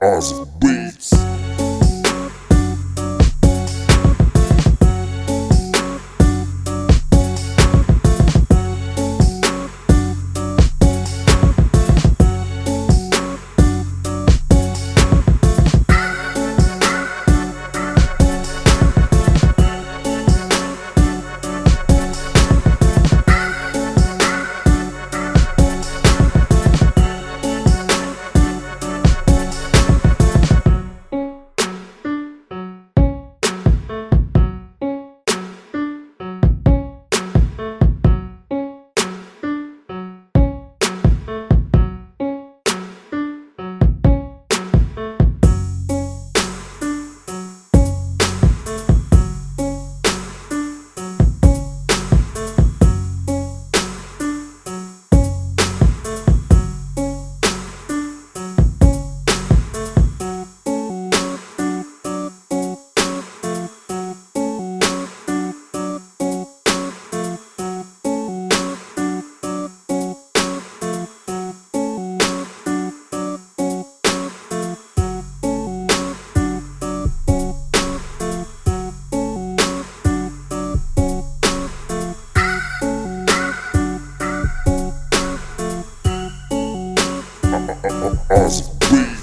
As as a beast.